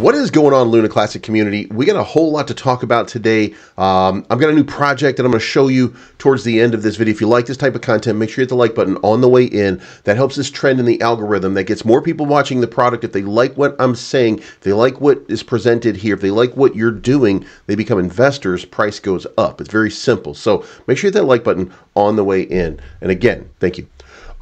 What is going on, Luna Classic community? We got a whole lot to talk about today. Um, I've got a new project that I'm going to show you towards the end of this video. If you like this type of content, make sure you hit the like button on the way in. That helps this trend in the algorithm. That gets more people watching the product. If they like what I'm saying, if they like what is presented here, if they like what you're doing, they become investors. Price goes up. It's very simple. So make sure you hit that like button on the way in. And again, thank you.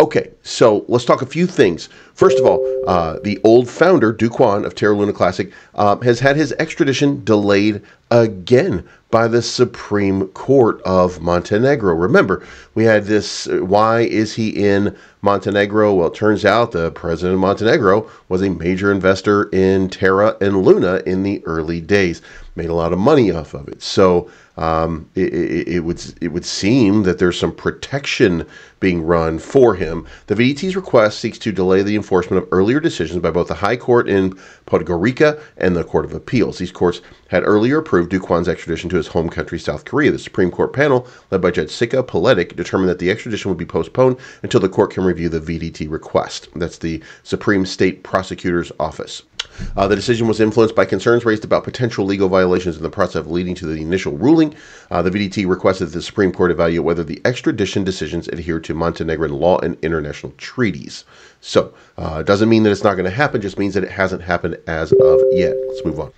Okay, so let's talk a few things. First of all, uh, the old founder, Kwon of Terra Luna Classic, uh, has had his extradition delayed again by the Supreme Court of Montenegro. Remember, we had this uh, why is he in Montenegro? Well, it turns out the president of Montenegro was a major investor in Terra and Luna in the early days, made a lot of money off of it. So um, it, it, it, would it would seem that there's some protection being run for him. The VDT's request seeks to delay the enforcement of earlier decisions by both the High Court in Podgorica and the Court of Appeals. These courts had earlier approved Do Kwon's extradition to his home country, South Korea. The Supreme Court panel, led by Judge Sika Poletic, determined that the extradition would be postponed until the court can review the VDT request. That's the Supreme State Prosecutor's Office. Uh, the decision was influenced by concerns raised about potential legal violations in the process of leading to the initial ruling. Uh, the VDT requested that the Supreme Court evaluate whether the extradition decisions adhere to Montenegrin law and international treaties. So, uh, doesn't mean that it's not going to happen, just means that it hasn't happened as of yet. Let's move on.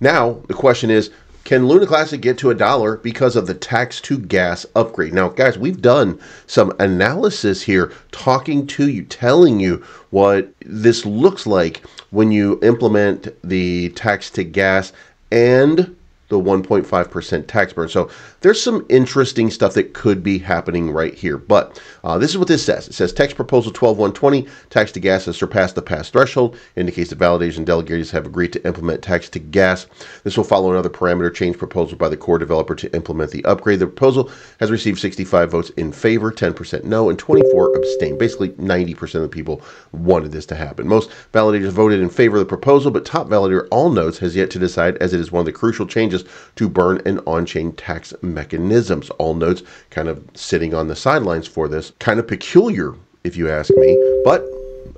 Now, the question is can Luna Classic get to a dollar because of the tax to gas upgrade? Now, guys, we've done some analysis here, talking to you, telling you what this looks like when you implement the tax to gas and the 1.5% tax burn. So there's some interesting stuff that could be happening right here. But uh, this is what this says. It says tax proposal 12120, tax to gas has surpassed the pass threshold, indicates the and delegators have agreed to implement tax to gas. This will follow another parameter change proposal by the core developer to implement the upgrade. The proposal has received 65 votes in favor, 10% no, and 24 abstain. Basically, 90% of the people wanted this to happen. Most validators voted in favor of the proposal, but top validator Allnodes has yet to decide as it is one of the crucial changes to burn and on-chain tax mechanisms. Allnodes kind of sitting on the sidelines for this. Kind of peculiar, if you ask me, but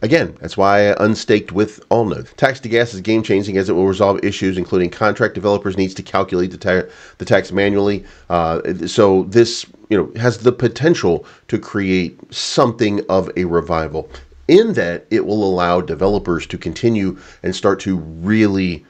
Again, that's why I unstaked with Allnodes. Tax to gas is game changing as it will resolve issues, including contract developers needs to calculate the, ta the tax manually. Uh, so this, you know, has the potential to create something of a revival. In that, it will allow developers to continue and start to really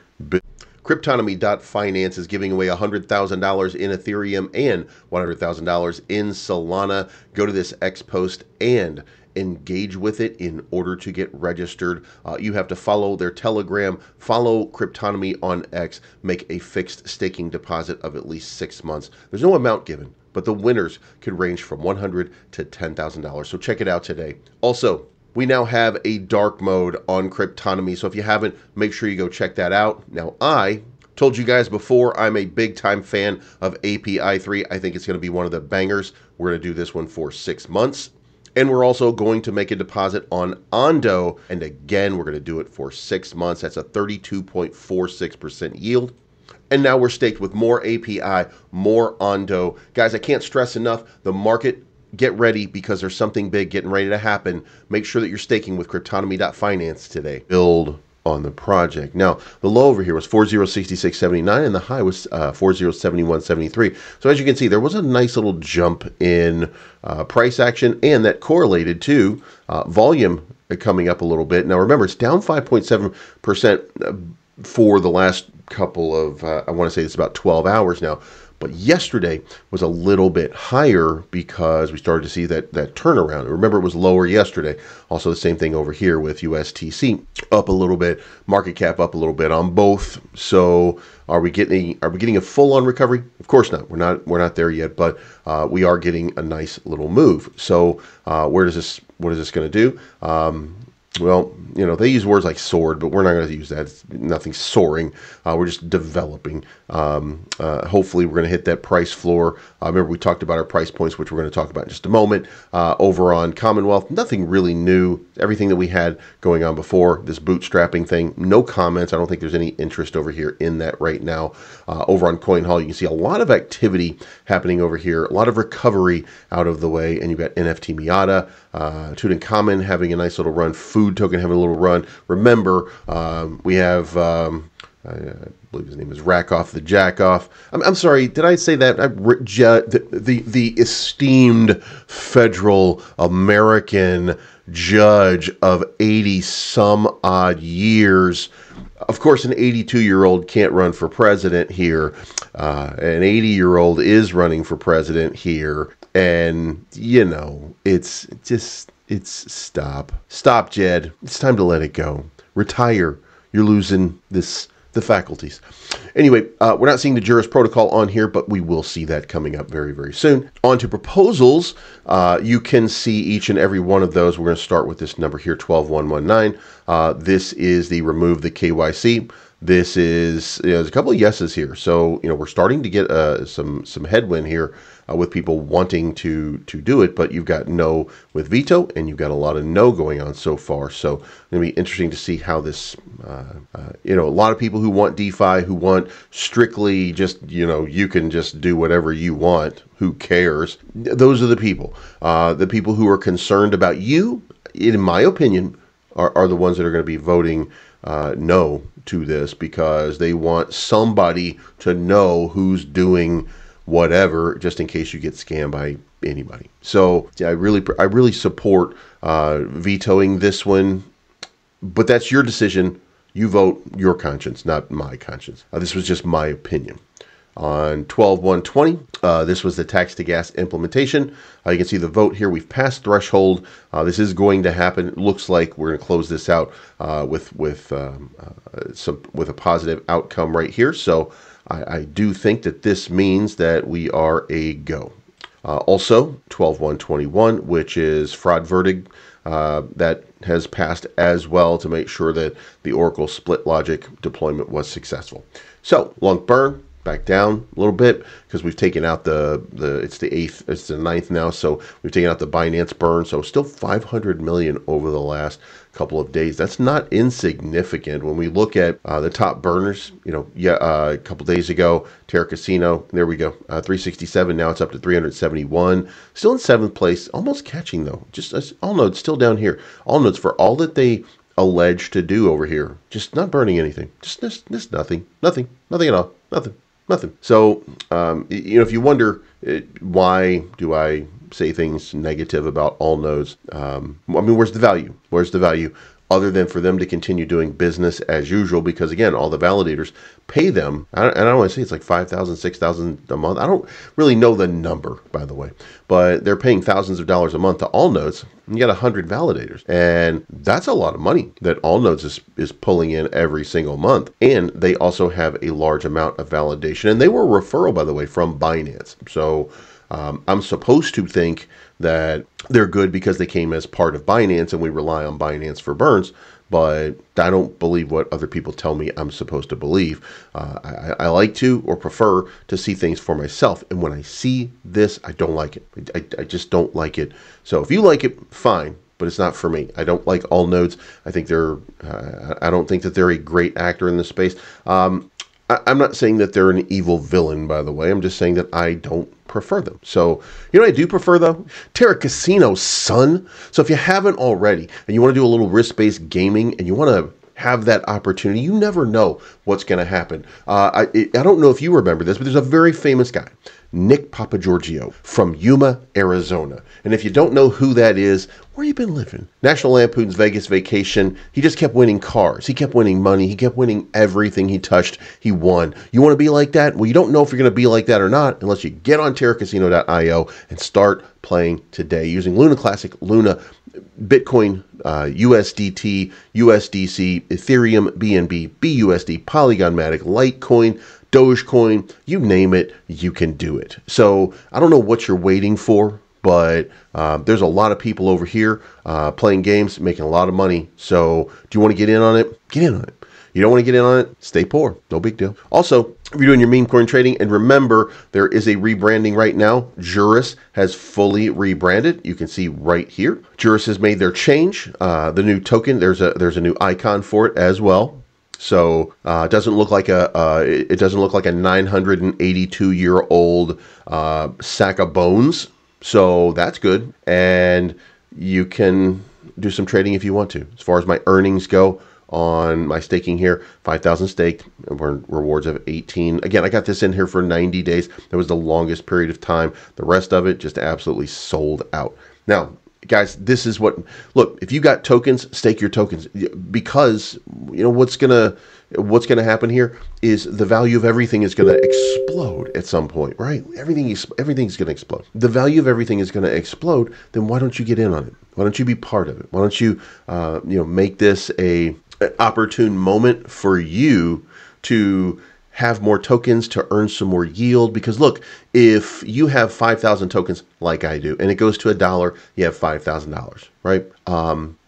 Cryptonomy.finance is giving away $100,000 in Ethereum and $100,000 in Solana. Go to this X post and engage with it in order to get registered. Uh, you have to follow their Telegram, follow Cryptonomy on X, make a fixed staking deposit of at least six months. There's no amount given, but the winners could range from $100 to $10,000. So check it out today. Also, we now have a dark mode on Cryptonomy. So if you haven't, make sure you go check that out. Now, I told you guys before, I'm a big time fan of API 3. I think it's going to be one of the bangers. We're going to do this one for six months. And we're also going to make a deposit on Ondo. And again, we're going to do it for six months. That's a 32.46% yield. And now we're staked with more API, more Ondo. Guys, I can't stress enough the market get ready because there's something big getting ready to happen. Make sure that you're staking with Cryptonomy.finance today. Build on the project. Now, the low over here was 4066.79 and the high was uh, 4071.73. So as you can see, there was a nice little jump in uh, price action and that correlated to uh, volume coming up a little bit. Now remember, it's down 5.7% uh, for the last couple of, uh, I want to say it's about 12 hours now. But yesterday was a little bit higher because we started to see that, that turnaround. Remember, it was lower yesterday. Also, the same thing over here with USTC up a little bit, market cap up a little bit on both. So, are we getting are we getting a full on recovery? Of course not. We're not we're not there yet, but uh, we are getting a nice little move. So, uh, where does this what is this going to do? Um, well, you know, they use words like sword, but we're not going to use that. It's nothing soaring. Uh, we're just developing. Um, uh, hopefully, we're going to hit that price floor. Uh, remember, we talked about our price points, which we're going to talk about in just a moment. Uh, over on Commonwealth, nothing really new. Everything that we had going on before, this bootstrapping thing, no comments. I don't think there's any interest over here in that right now. Uh, over on CoinHall, you can see a lot of activity happening over here, a lot of recovery out of the way, and you've got NFT Miata, uh, Tutankhamun having a nice little run, Food Token having a little run. Remember, um, we have um, I, I, believe his name is Rakoff the Jackoff. I'm, I'm sorry, did I say that? I, the, the, the esteemed federal American judge of 80 some odd years. Of course, an 82 year old can't run for president here. Uh, an 80 year old is running for president here. And, you know, it's just, it's stop. Stop, Jed. It's time to let it go. Retire. You're losing this the faculties. Anyway, uh, we're not seeing the juris protocol on here, but we will see that coming up very, very soon. On to proposals. Uh, you can see each and every one of those. We're going to start with this number here, 12119. Uh, this is the remove the KYC. This is you know, there's a couple of yeses here, so you know we're starting to get uh, some some headwind here uh, with people wanting to to do it, but you've got no with veto, and you've got a lot of no going on so far. So it's to be interesting to see how this, uh, uh, you know, a lot of people who want DeFi, who want strictly just, you know, you can just do whatever you want. Who cares? Those are the people. Uh, the people who are concerned about you, in my opinion, are, are the ones that are going to be voting uh, no to this because they want somebody to know who's doing whatever, just in case you get scammed by anybody. So yeah, I really, I really support uh, vetoing this one, but that's your decision. You vote your conscience, not my conscience. Uh, this was just my opinion. On 12 uh, this was the tax to gas implementation. Uh, you can see the vote here. We've passed threshold. Uh, this is going to happen. It looks like we're going to close this out uh, with with um, uh, some with a positive outcome right here. So I, I do think that this means that we are a go. Uh, also, 12121, which is fraud verdict, that has passed as well to make sure that the Oracle split logic deployment was successful. So, LUNC burn, back down a little bit because we've taken out the the it's the eighth it's the ninth now so we've taken out the binance burn so still 500 million over the last couple of days. That's not insignificant when we look at uh, the top burners. You know, yeah, uh, a couple days ago, Terra Casino, there we go, uh, 367. Now it's up to 371. Still in seventh place, almost catching though. Just all Allnodes still down here. Allnodes for all that they allege to do over here, just not burning anything. Just, just nothing, nothing, nothing at all, nothing, nothing. So, um, you know, if you wonder uh, why do I say things negative about Allnodes. Um, I mean, where's the value? Where's the value? Other than for them to continue doing business as usual, because again, all the validators pay them, and I don't want to say it's like 5,000, 6,000 a month. I don't really know the number, by the way, but they're paying thousands of dollars a month to Allnodes. And you got 100 validators, and that's a lot of money that Allnodes is, is pulling in every single month. And they also have a large amount of validation, and they were referral, by the way, from Binance. So um, I'm supposed to think that they're good because they came as part of Binance and we rely on Binance for burns, but I don't believe what other people tell me I'm supposed to believe. Uh, I, I, like to or prefer to see things for myself. And when I see this, I don't like it. I, I just don't like it. So if you like it, fine but it's not for me. I don't like Allnodes. I think they're. Uh, I don't think that they're a great actor in this space. Um, I, am not saying that they're an evil villain, by the way. I'm just saying that I don't prefer them. So, you know I do prefer though? Terra Casino, son. So if you haven't already and you want to do a little risk-based gaming and you want to have that opportunity, you never know what's going to happen. Uh, I, I don't know if you remember this, but there's a very famous guy Nick Papagiorgio from Yuma, Arizona. And if you don't know who that is, where you been living? National Lampoon's Vegas Vacation. He just kept winning cars. He kept winning money. He kept winning everything he touched. He won. You want to be like that? Well, you don't know if you're going to be like that or not unless you get on TerraCasino.io and start playing today using Luna Classic, Luna, Bitcoin, uh, USDT, USDC, Ethereum, BNB, BUSD, Polygon Matic, Litecoin, Dogecoin, you name it, you can do it. So I don't know what you're waiting for, but uh, there's a lot of people over here uh, playing games, making a lot of money. So do you want to get in on it? Get in on it. You don't want to get in on it? Stay poor. No big deal. Also, if you're doing your meme coin trading, and remember, there is a rebranding right now. Juris has fully rebranded. You can see right here. Juris has made their change. Uh, the new token, there's a there's a new icon for it as well. So uh, it doesn't look like a uh, it doesn't look like a 982 year old uh, sack of bones. So that's good, and you can do some trading if you want to. As far as my earnings go, on my staking here. 5,000 staked, rewards of 18. Again, I got this in here for 90 days. That was the longest period of time. The rest of it just absolutely sold out. Now, guys, this is what look. If you got tokens, stake your tokens because you know what's gonna what's gonna happen here is the value of everything is gonna explode at some point, right? Everything is everything's gonna explode. The value of everything is gonna explode. Then why don't you get in on it? Why don't you be part of it? Why don't you uh, you know make this a opportune moment for you to have more tokens to earn some more yield. Because look if you have 5000 tokens like i do and it goes to a dollar you have $5000 right? Um,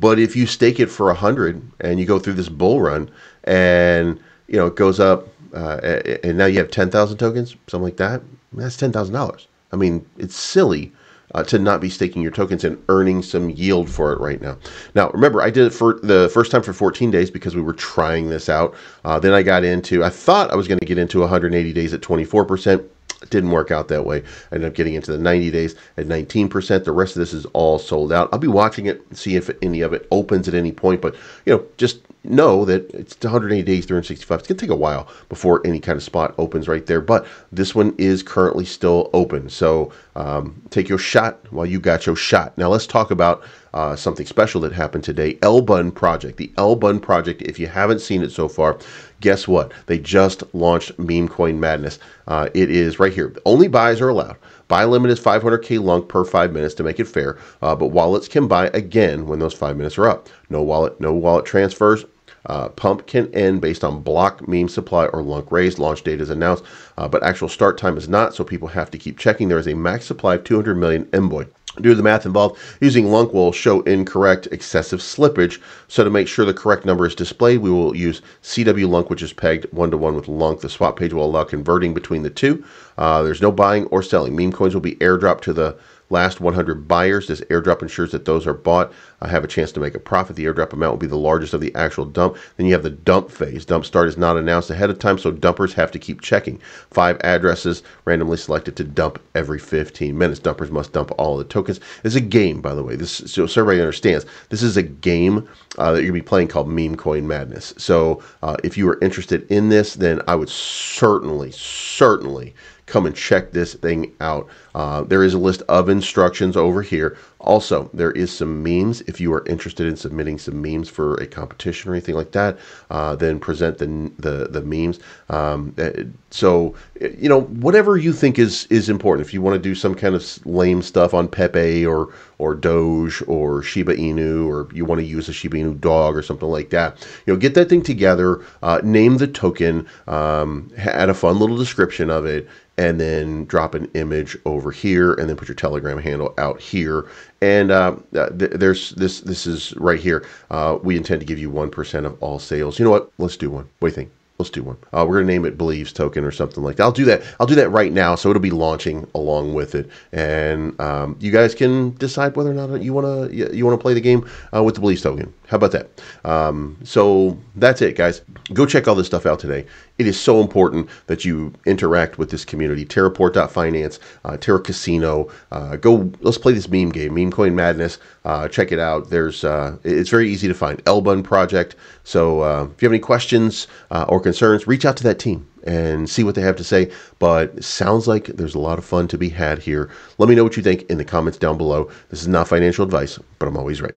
but if you stake it for a hundred and you go through this bull run and you know it goes up uh, and now you have 10000 tokens something like that that's $10000 i mean it's silly uh, to not be staking your tokens and earning some yield for it right now. Now, remember, I did it for the first time for 14 days because we were trying this out. Uh, then I got into, I thought I was going to get into 180 days at 24%. It didn't work out that way. I ended up getting into the 90 days at 19%. The rest of this is all sold out. I'll be watching it, see if any of it opens at any point. But, you know, just know that it's 180 days, 365. It's going to take a while before any kind of spot opens right there. But this one is currently still open. So um, take your shot while you got your shot. Now let's talk about uh, something special that happened today. L Bun Project. The L Bun Project, if you haven't seen it so far, guess what? They just launched Meme Coin Madness. Uh, it is right here. Only buys are allowed. Buy limit is 500k LUNC per five minutes to make it fair, uh, but wallets can buy again when those five minutes are up. No wallet, no wallet transfers, uh, pump can end based on block, meme supply, or LUNC raised. Launch date is announced, uh, but actual start time is not, so people have to keep checking. There is a max supply of 200 million MBOY. Due to the math involved, using LUNC will show incorrect excessive slippage. So to make sure the correct number is displayed, we will use CW LUNC, which is pegged one-to-one with LUNC. The swap page will allow converting between the two. Uh, there's no buying or selling. Meme coins will be airdropped to the last 100 buyers. This airdrop ensures that those are bought uh, have a chance to make a profit. The airdrop amount will be the largest of the actual dump. Then you have the dump phase. Dump start is not announced ahead of time, so dumpers have to keep checking. Five addresses randomly selected to dump every 15 minutes. Dumpers must dump all the tokens. It's a game, by the way. This so, so everybody understands. This is a game uh, that you're gonna be playing called Meme Coin Madness. So uh, if you are interested in this, then I would certainly, certainly come and check this thing out. Uh, there is a list of instructions over here. Also, there is some memes. If you are interested in submitting some memes for a competition or anything like that, uh, then present the the, the memes. Um, uh, so, you know, whatever you think is is important. If you want to do some kind of lame stuff on Pepe or or Doge or Shiba Inu, or you want to use a Shiba Inu dog or something like that, you know, get that thing together, uh, name the token, um, add a fun little description of it, and then drop an image over here and then put your telegram handle out here. And uh, th- there's this this is right here. Uh, we intend to give you 1% of all sales. You know what? Let's do one. What do you think Let's do one. Uh, we're gonna name it Bleeves Token or something like that. I'll do that. I'll do that right now, so it'll be launching along with it, and um, you guys can decide whether or not you wanna you wanna play the game uh, with the Bleeves Token. How about that? Um, so that's it, guys. Go check all this stuff out today. It is so important that you interact with this community. Terraport.finance, uh, Terra Casino. Uh, go. Let's play this meme game, Meme Coin Madness. Uh, check it out. There's. Uh, it's very easy to find. LBUN Project. So uh, if you have any questions uh, or concerns, reach out to that team and see what they have to say. But sounds like there's a lot of fun to be had here. Let me know what you think in the comments down below. This is not financial advice, but I'm always right.